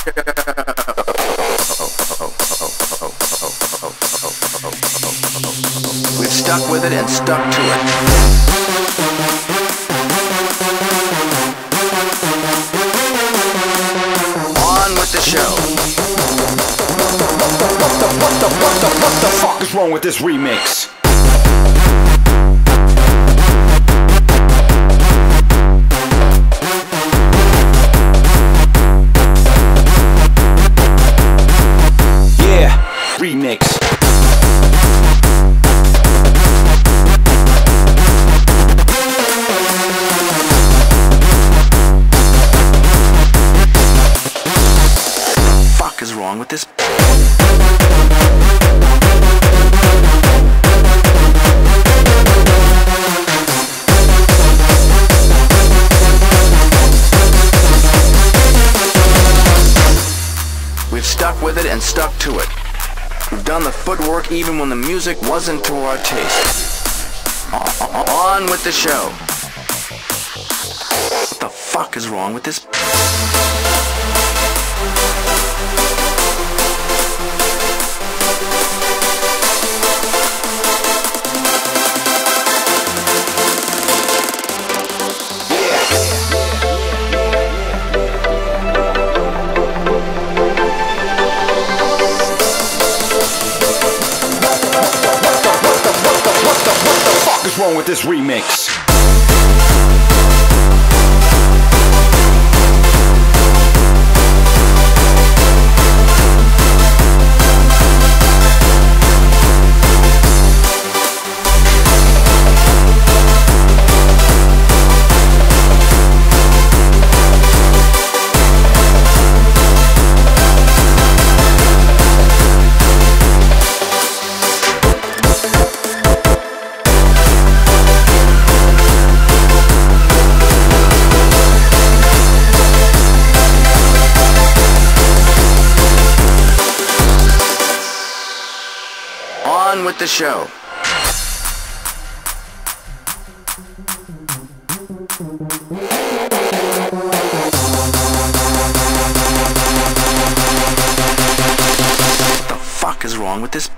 We've stuck with it and stuck to it. On with the show. What the, what the, what the, what the fuck is wrong with this remix? And stuck to it. We've done the footwork even when the music wasn't to our taste. On with the show. What the fuck is wrong with this? Wrong with this remix? With the show. What the fuck is wrong with this?